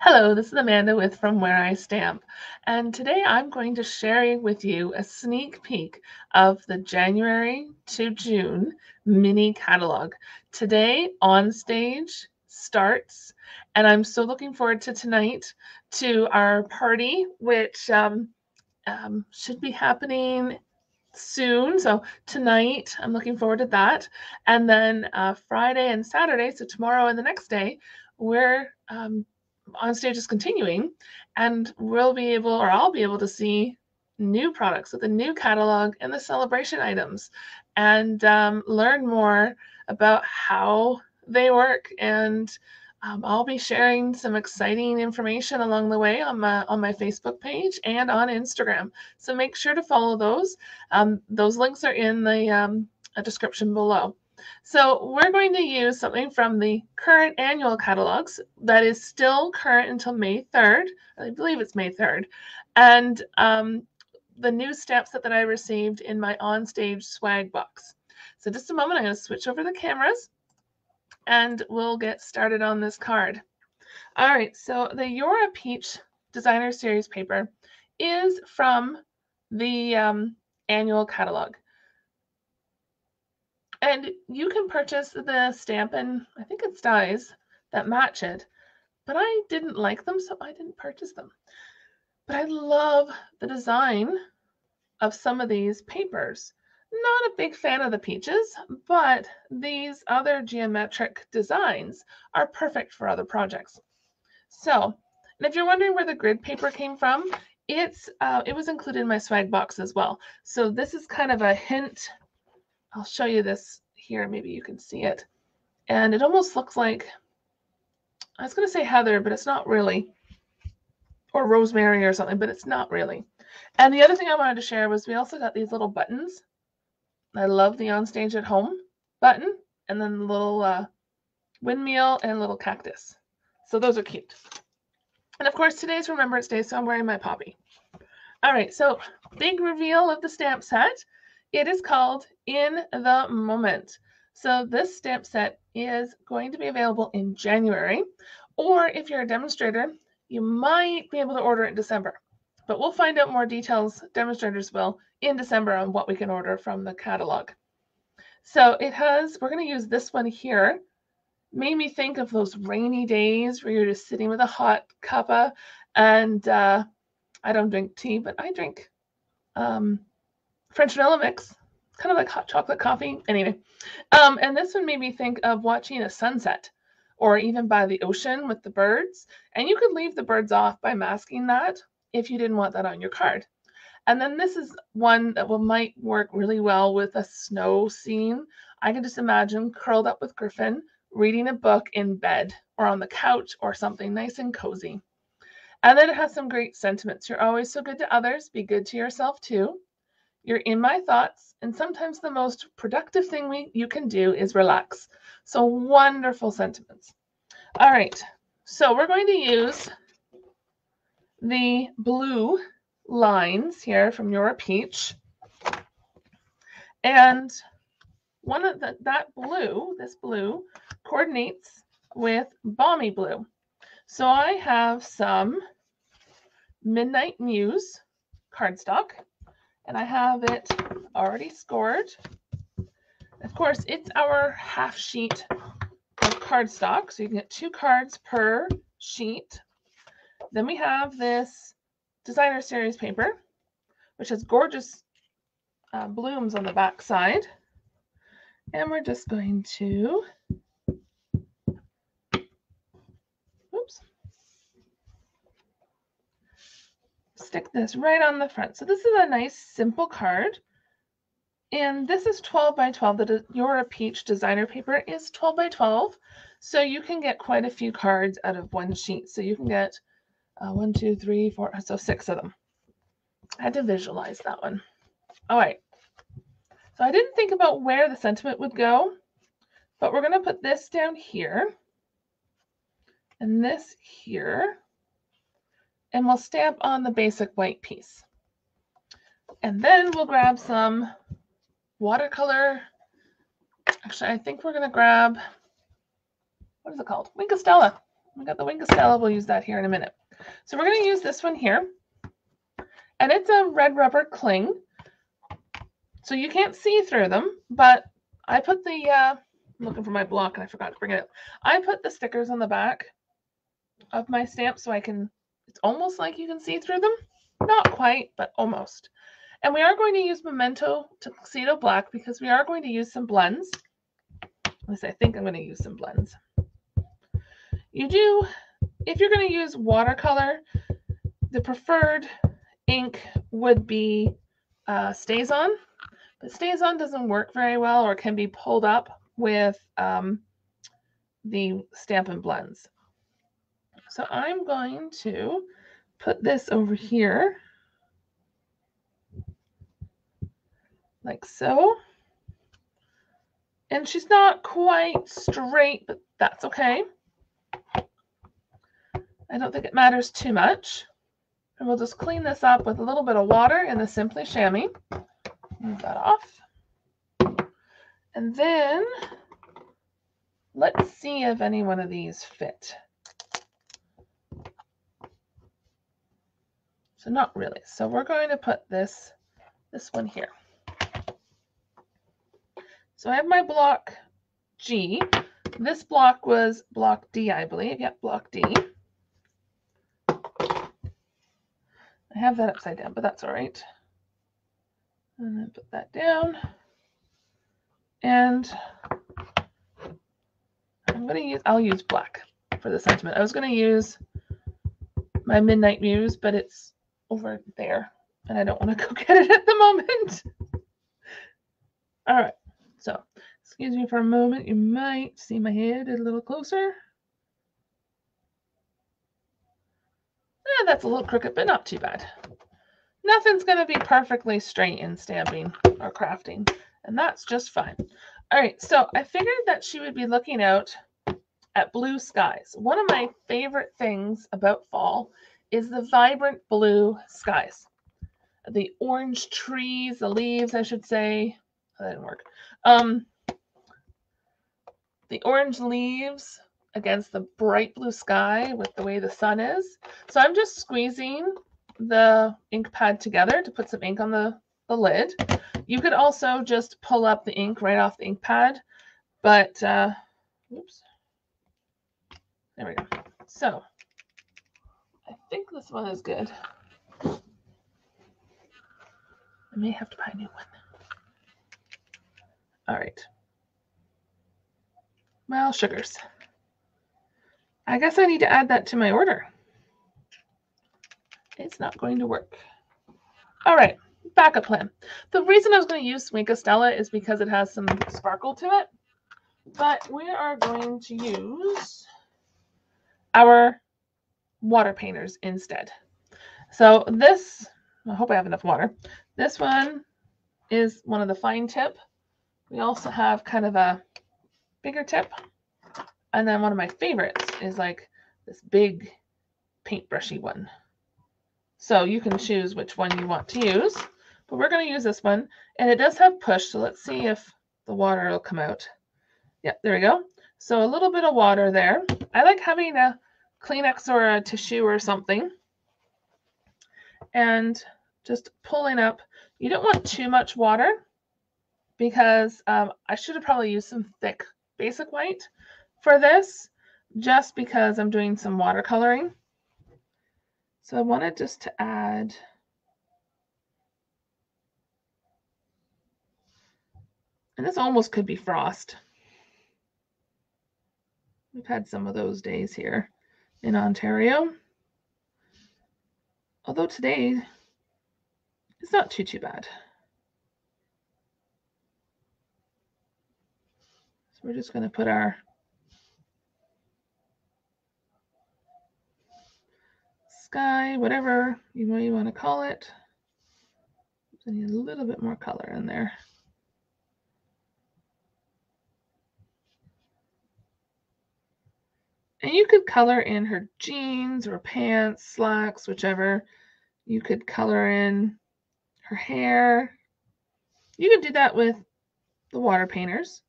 Hello, this is Amanda with From Where I Stamp, and today I'm going to share with you a sneak peek of the January to June mini catalog. Today, On Stage starts, and I'm so looking forward to tonight to our party, which um, um, should be happening soon. So tonight, I'm looking forward to that. And then uh, Friday and Saturday, so tomorrow and the next day, we're um, on stage is continuing, and we'll be able, or I'll be able to see new products with a new catalog and the celebration items, and um, learn more about how they work and um, I'll be sharing some exciting information along the way on my on my Facebook page and on Instagram. So make sure to follow those. Um, those links are in the um, description below. So we're going to use something from the current annual catalogs that is still current until May 3rd. I believe it's May 3rd. And um, the new stamp set that I received in my on-stage swag box. So just a moment, I'm going to switch over the cameras and we'll get started on this card. All right, so the You're A Peach Designer Series paper is from the um, annual catalog. And you can purchase the stamp and I think it's dies that match it, but I didn't like them, so I didn't purchase them. But I love the design of some of these papers. Not a big fan of the peaches, but these other geometric designs are perfect for other projects. So, and if you're wondering where the grid paper came from, it's uh, it was included in my swag box as well. So this is kind of a hint. I'll show you this here. Maybe you can see it. And it almost looks like, I was going to say Heather, but it's not really. Or rosemary or something, but it's not really. And the other thing I wanted to share was we also got these little buttons I love the on stage at home button and then the little uh, windmill and little cactus. So those are cute. And of course, today's Remembrance Day, so I'm wearing my poppy. All right, so big reveal of the stamp set. It is called In the Moment. So this stamp set is going to be available in January, or if you're a demonstrator, you might be able to order it in December. But we'll find out more details, demonstrators will, in December on what we can order from the catalog. So it has, we're going to use this one here. Made me think of those rainy days where you're just sitting with a hot cuppa and uh, I don't drink tea, but I drink um, French vanilla mix, kind of like hot chocolate coffee. Anyway, um, and this one made me think of watching a sunset or even by the ocean with the birds. And you could leave the birds off by masking that if you didn't want that on your card. And then this is one that will might work really well with a snow scene. I can just imagine curled up with Griffin, reading a book in bed or on the couch or something nice and cozy. And then it has some great sentiments. You're always so good to others, be good to yourself too. You're in my thoughts, and sometimes the most productive thing we, you can do is relax. So wonderful sentiments. All right, so we're going to use the blue lines here from You're A Peach. And one of the, that blue, this blue, coordinates with Balmy Blue. So I have some Midnight Muse cardstock, and I have it already scored. Of course, it's our half sheet of cardstock, so you can get two cards per sheet. Then we have this designer series paper, which has gorgeous uh, blooms on the back side. And we're just going to, oops, stick this right on the front. So this is a nice simple card. And this is 12 by 12. The You're A Peach designer paper is 12 by 12. So you can get quite a few cards out of one sheet. So you can get uh, one, two, three, four, so six of them. I had to visualize that one. All right. So I didn't think about where the sentiment would go, but we're going to put this down here and this here, and we'll stamp on the basic white piece. And then we'll grab some watercolor. Actually, I think we're going to grab, what is it called? Wink of Stella We got the Wink of Stella. We'll use that here in a minute. So we're going to use this one here. And it's a red rubber cling. So you can't see through them, but I put the, uh, I'm looking for my block and I forgot to bring it. I put the stickers on the back of my stamp so I can, it's almost like you can see through them. Not quite, but almost. And we are going to use Memento Tuxedo Black because we are going to use some blends. At least I think I'm going to use some blends. You do, if you're going to use watercolor, the preferred ink would be uh, StazOn, but StazOn doesn't work very well or can be pulled up with um, the Stampin' Blends. So I'm going to put this over here like so. And she's not quite straight, but that's okay. I don't think it matters too much. And we'll just clean this up with a little bit of water in the Simply Shammy. Move that off. And then let's see if any one of these fit. So not really. So we're going to put this, this one here. So I have my block G. This block was block D, I believe. Yep, block D. I have that upside down, but that's all right. And then put that down. And I'm going to use, I'll use black for the sentiment. I was going to use my Midnight Muse, but it's over there and I don't want to go get it at the moment. All right. So excuse me for a moment. You might see my head a little closer. Yeah, that's a little crooked, but not too bad. Nothing's going to be perfectly straight in stamping or crafting, and that's just fine. All right, so I figured that she would be looking out at blue skies. One of my favorite things about fall is the vibrant blue skies. The orange trees, the leaves, I should say. Oh, that didn't work. Um, the orange leaves against the bright blue sky with the way the sun is. So I'm just squeezing the ink pad together to put some ink on the, the lid. You could also just pull up the ink right off the ink pad, but uh, oops, there we go. So think this one is good. I may have to buy a new one. All right. Well, sugars. I guess I need to add that to my order. It's not going to work. All right, backup plan. The reason I was going to use Wink of Stella is because it has some sparkle to it. But we are going to use our water painters instead. So this, I hope I have enough water. This one is one of the fine tip. We also have kind of a bigger tip. And then one of my favorites is like this big paintbrushy one. So you can choose which one you want to use, but we're going to use this one. And it does have push, so let's see if the water will come out. Yep, there we go. So a little bit of water there. I like having a Kleenex or a tissue or something. And just pulling up. You don't want too much water because um, I should have probably used some thick basic white for this just because I'm doing some watercoloring. So I wanted just to add and this almost could be frost. We've had some of those days here in Ontario. Although today it's not too, too bad. So we're just going to put our sky, whatever you want to call it. I need a little bit more color in there. And you could color in her jeans or pants, slacks, whichever. You could color in her hair. You could do that with the water painters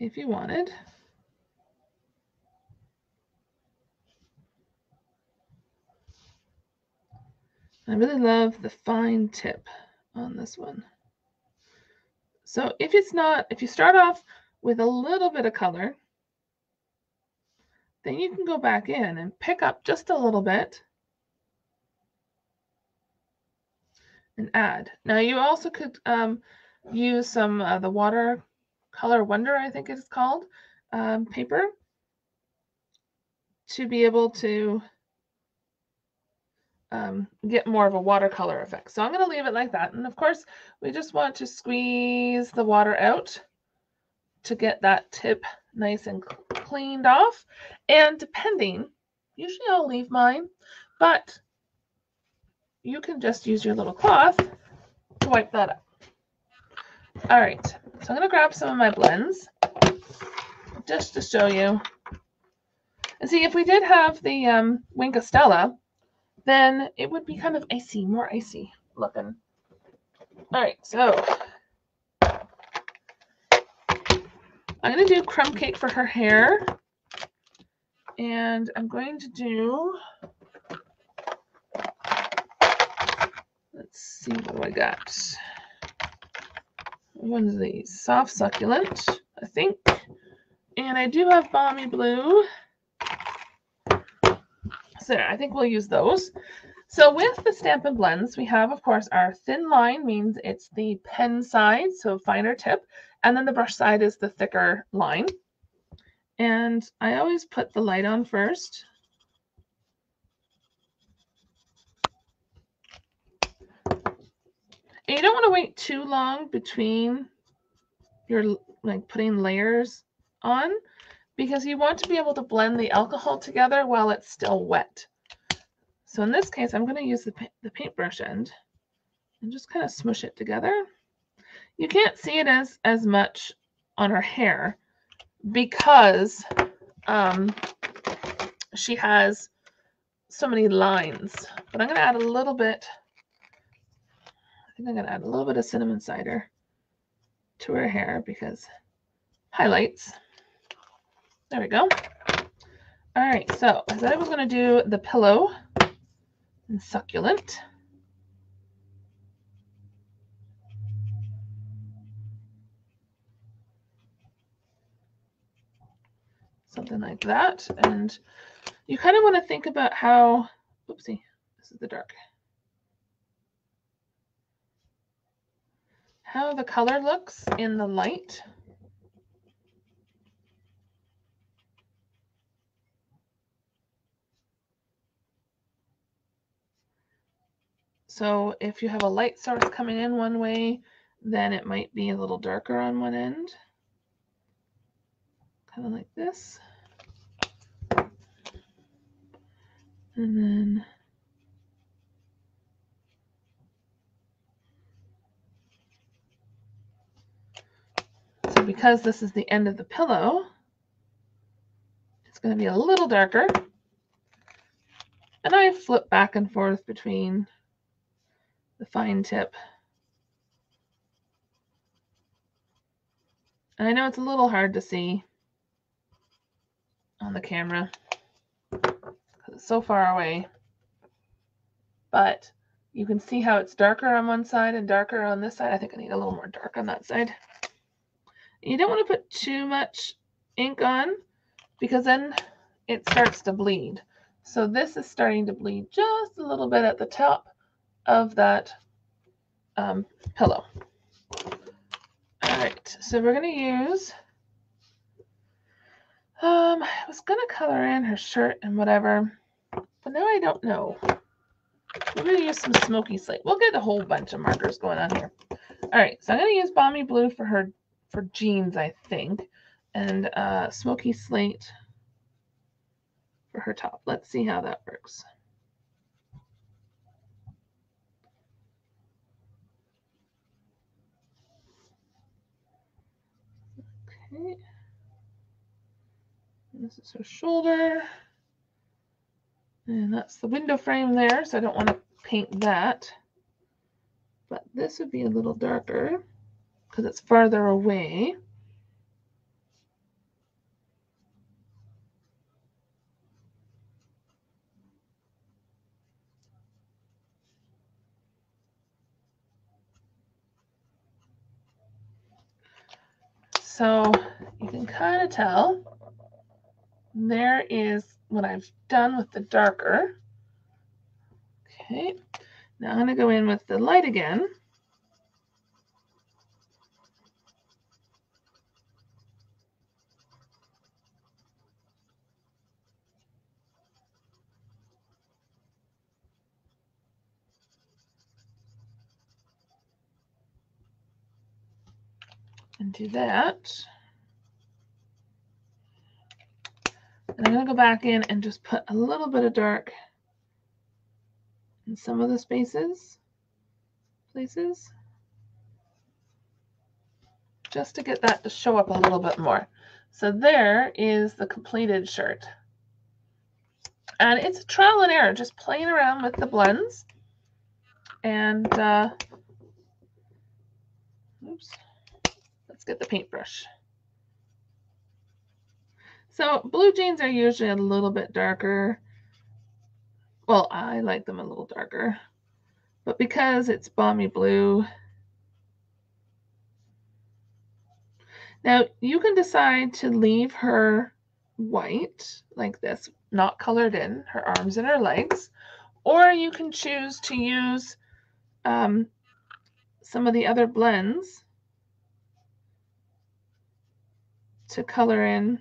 if you wanted. I really love the fine tip on this one. So if it's not, if you start off with a little bit of color, then you can go back in and pick up just a little bit and add. Now you also could um, use some uh, the watercolor wonder, I think it's called, um, paper to be able to um, get more of a watercolor effect. So I'm going to leave it like that. And of course, we just want to squeeze the water out to get that tip nice and cleaned off. And depending, usually I'll leave mine, but you can just use your little cloth to wipe that up. All right, so I'm going to grab some of my blends just to show you. And see, if we did have the um, Wink of Stella, then it would be kind of icy, more icy looking. All right, so I'm going to do crumb cake for her hair. And I'm going to do, let's see what I got. One of these, soft succulent, I think. And I do have balmy blue. So I think we'll use those. So with the Stampin' Blends, we have, of course, our thin line means it's the pen side, so finer tip, and then the brush side is the thicker line. And I always put the light on first. And you don't want to wait too long between your like putting layers on because you want to be able to blend the alcohol together while it's still wet. So in this case, I'm going to use the, the paintbrush end and just kind of smush it together. You can't see it as, as much on her hair because um, she has so many lines. But I'm going to add a little bit, I think I'm going to add a little bit of cinnamon cider to her hair because highlights. There we go. All right, so I said I was going to do the pillow and succulent. Something like that. And you kind of want to think about how, oopsie, this is the dark. How the color looks in the light. So if you have a light source coming in one way, then it might be a little darker on one end. Kind of like this. And then So because this is the end of the pillow, it's going to be a little darker. And I flip back and forth between the fine tip. And I know it's a little hard to see on the camera it's so far away, but you can see how it's darker on one side and darker on this side. I think I need a little more dark on that side. You don't want to put too much ink on because then it starts to bleed. So this is starting to bleed just a little bit at the top of that um, pillow. All right, so we're going to use, um, I was going to color in her shirt and whatever, but now I don't know. We're to use some smoky slate. We'll get a whole bunch of markers going on here. All right, so I'm to use Balmy Blue for her, for jeans, I think, and uh, Smoky Slate for her top. Let's see how that works. Okay. This is her shoulder. And that's the window frame there, so I don't want to paint that. But this would be a little darker because it's farther away. So you can kind of tell there is what I've done with the darker. Okay, now I'm going to go in with the light again. and do that. And I'm going to go back in and just put a little bit of dark in some of the spaces, places, just to get that to show up a little bit more. So there is the completed shirt. And it's a trial and error, just playing around with the blends. And, uh, oops. Let's get the paintbrush. So blue jeans are usually a little bit darker. Well, I like them a little darker. But because it's balmy blue, now you can decide to leave her white like this, not colored in, her arms and her legs, or you can choose to use um, some of the other blends to color in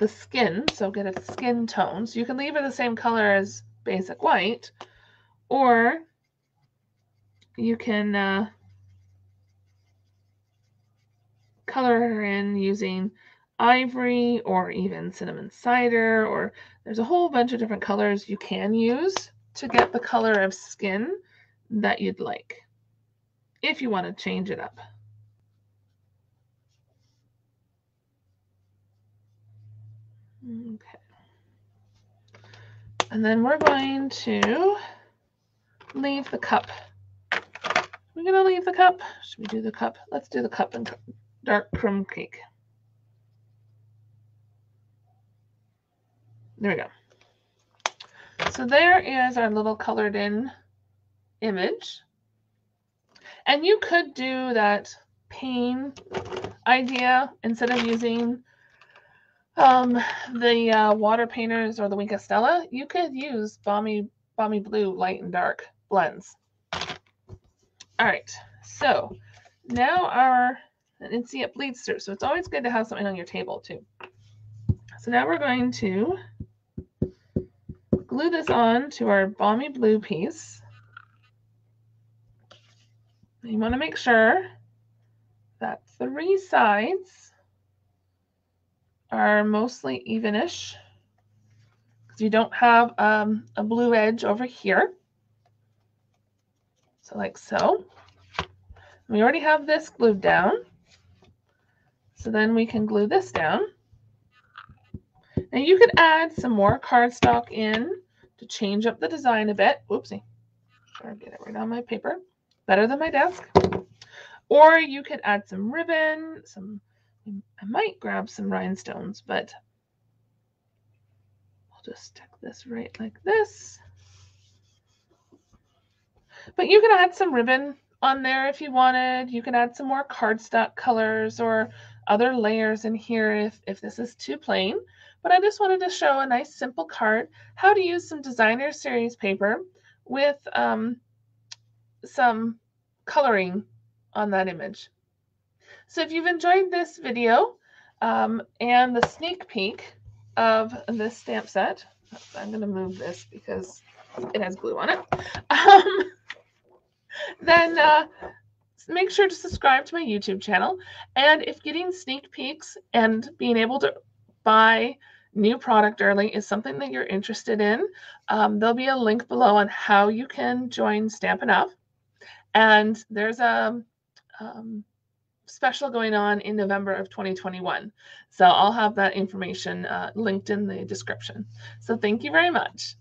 the skin, so get a skin tone. So you can leave it the same color as basic white, or you can uh, color her in using ivory or even cinnamon cider, or there's a whole bunch of different colors you can use to get the color of skin that you'd like if you want to change it up. Okay. And then we're going to leave the cup. We're going to leave the cup. Should we do the cup? Let's do the cup and dark crumb cake. There we go. So there is our little colored in image. And you could do that pain idea instead of using um, the uh, water painters or the Wink Stella. You could use balmy, balmy blue, light and dark blends. All right, so now our, and see it bleeds through. So it's always good to have something on your table too. So now we're going to glue this on to our balmy blue piece. You want to make sure that three sides are mostly evenish because you don't have um, a blue edge over here. So like so. We already have this glued down. So then we can glue this down. Now you could add some more cardstock in to change up the design a bit. Oopsie. Try get it right on my paper better than my desk. Or you could add some ribbon, some, I might grab some rhinestones, but I'll just stick this right like this. But you can add some ribbon on there if you wanted. You can add some more cardstock colors or other layers in here if, if this is too plain. But I just wanted to show a nice simple card, how to use some designer series paper with um, some coloring on that image. So if you've enjoyed this video um, and the sneak peek of this stamp set, I'm going to move this because it has glue on it, um, then uh, make sure to subscribe to my YouTube channel. And if getting sneak peeks and being able to buy new product early is something that you're interested in, um, there'll be a link below on how you can join Stampin' Up. And there's a um, special going on in November of 2021. So I'll have that information uh, linked in the description. So thank you very much.